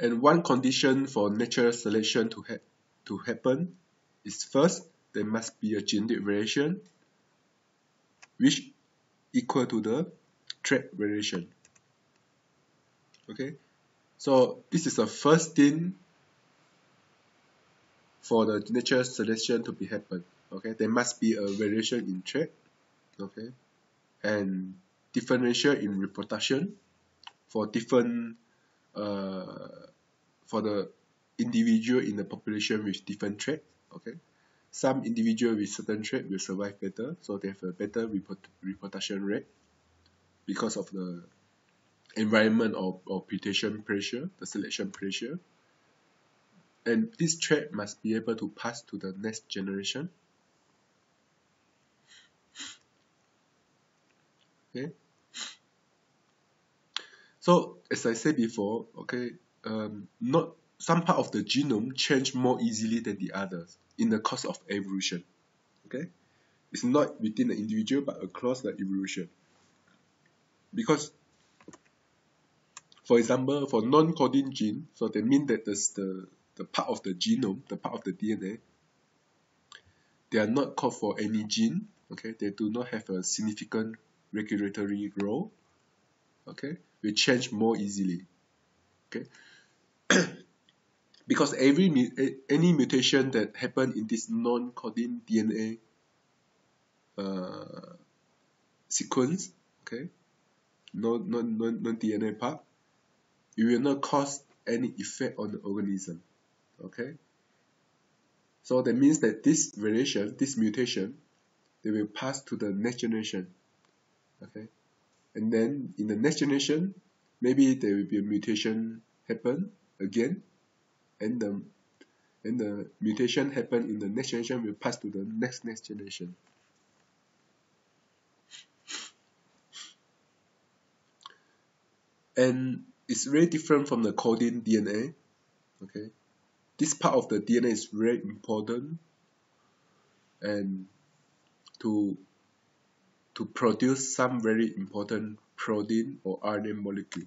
And one condition for natural selection to, ha to happen is first, there must be a genetic variation which equal to the trait variation. Okay, so this is the first thing for the natural selection to be happen. Okay, there must be a variation in trait. Okay, and differential in reproduction for different uh, for the individual in the population with different trait. Okay, some individual with certain trait will survive better, so they have a better reproduction rate because of the environment or, or mutation pressure, the selection pressure. And this trait must be able to pass to the next generation. Okay. So as I said before, okay, um, not some part of the genome change more easily than the others in the course of evolution. Okay, it's not within the individual but across the evolution. Because for example for non-coding gene so they mean that the, the the part of the genome the part of the DNA they are not called for any gene okay? They do not have a significant regulatory role okay will change more easily okay because every any mutation that happen in this non-coding DNA uh, sequence okay non, non, non, non DNA part, it will not cause any effect on the organism. Okay? So that means that this variation, this mutation, they will pass to the next generation. Okay? And then in the next generation, maybe there will be a mutation happen again, and the and the mutation happen in the next generation will pass to the next next generation. and it's very different from the coding DNA. Okay, this part of the DNA is very important and to to produce some very important protein or RNA molecule.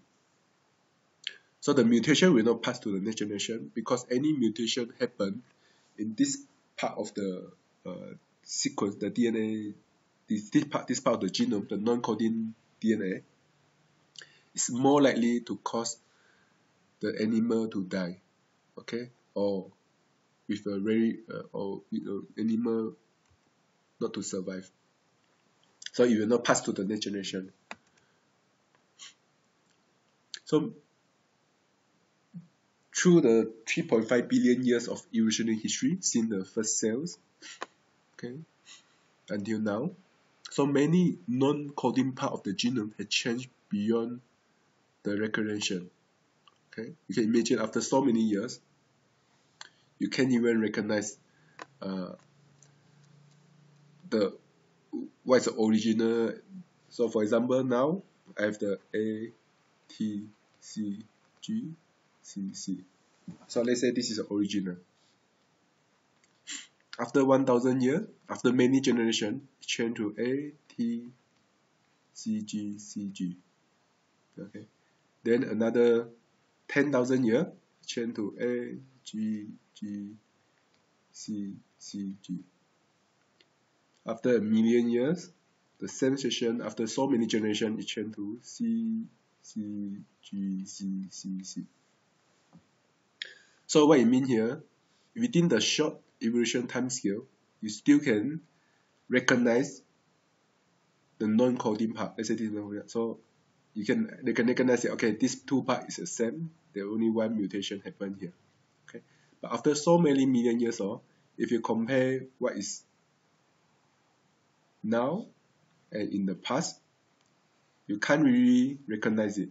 So the mutation will not pass to the next generation because any mutation happen in this part of the uh, sequence, the DNA, this, this part, this part of the genome, the non-coding DNA, is more likely to cause the animal to die okay or with a very uh, or with an animal not to survive so it will not pass to the next generation so through the 3.5 billion years of evolutionary history since the first cells okay until now so many non-coding part of the genome had changed beyond the recognition. Okay, you can imagine after so many years, you can't even recognize uh, the what's the original. So for example, now I have the A, T, C, G, C, C. So let's say this is the original. After 1000 years, after many generations, it changed to A, T, C, G, C, G. Okay. Then another 10,000 year, change to A, G, G, C, C, G. After a million years, the same section, after so many generations, it changed to C, C, G, C, C, C. So what it mean here, within the short evolution time scale, you still can recognize the non-coding part. Let's say this is so you can they can recognize okay, this two part is the same, there only one mutation happened here. Okay. But after so many million years or if you compare what is now and in the past, you can't really recognize it.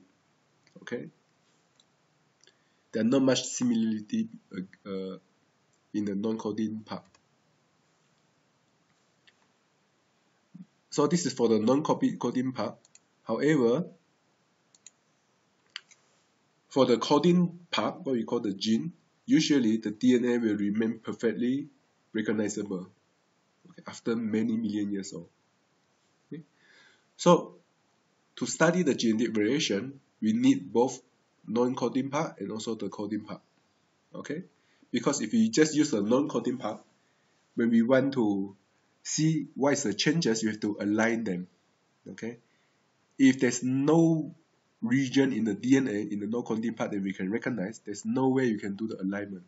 Okay. There are not much similarity uh, uh, in the non-coding part. So this is for the non-coding part. However, for the coding part, what we call the gene, usually the DNA will remain perfectly recognizable after many million years old. Okay? So to study the genetic variation, we need both non-coding part and also the coding part. Okay? Because if you just use the non-coding part when we want to see what is the changes you have to align them. Okay? If there's no region in the DNA in the non-coding part that we can recognize there's no way you can do the alignment.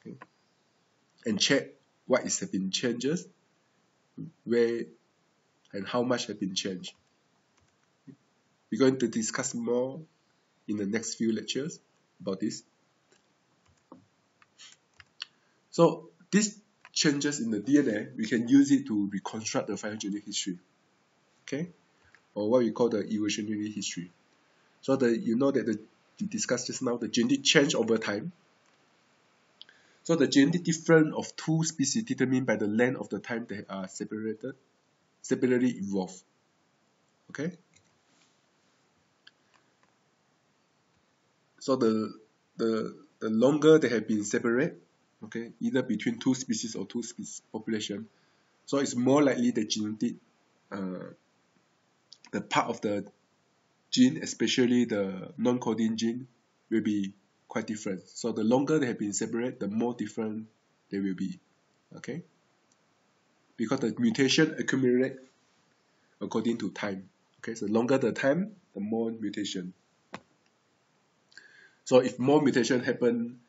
Okay? And check what is have been changes where and how much have been changed we're going to discuss more in the next few lectures about this. So these changes in the DNA, we can use it to reconstruct the phylogenetic history, okay, or what we call the evolutionary history. So the you know that the we discussed just now the genetic change over time. So the genetic difference of two species determined by the length of the time they are separated, separately evolved. Okay. So the the the longer they have been separate, okay, either between two species or two species population, so it's more likely the genetic uh, the part of the gene, especially the non-coding gene, will be quite different. So the longer they have been separate, the more different they will be. Okay? Because the mutation accumulate according to time. Okay, so longer the time, the more mutation. So if more mutation happen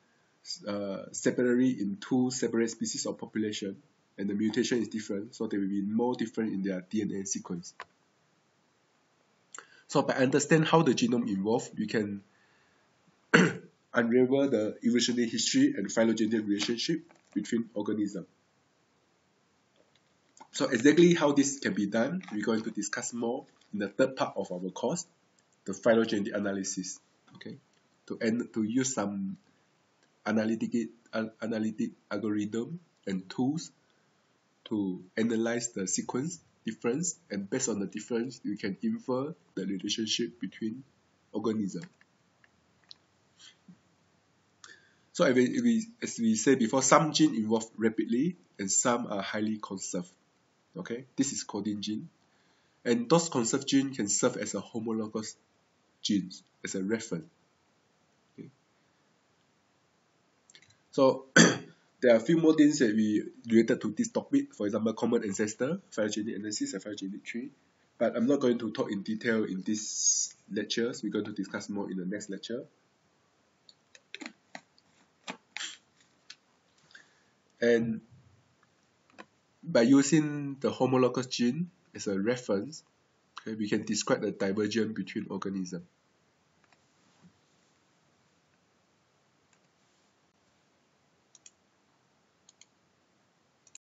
uh, separately in two separate species or population, and the mutation is different, so they will be more different in their DNA sequence. So by understand how the genome evolved, we can unravel the evolutionary history and phylogenetic relationship between organisms. So exactly how this can be done, we're going to discuss more in the third part of our course, the phylogenetic analysis. Okay to end to use some analytic analytic algorithm and tools to analyze the sequence difference and based on the difference you can infer the relationship between organisms. So as we, as we said before, some genes evolve rapidly and some are highly conserved. Okay, this is coding gene. And those conserved genes can serve as a homologous genes as a reference. So there are a few more things that we related to this topic, for example, common ancestor, phylogenetic analysis, and phylogenetic tree. But I'm not going to talk in detail in this lectures. We're going to discuss more in the next lecture. And by using the homologous gene as a reference, okay, we can describe the divergence between organisms.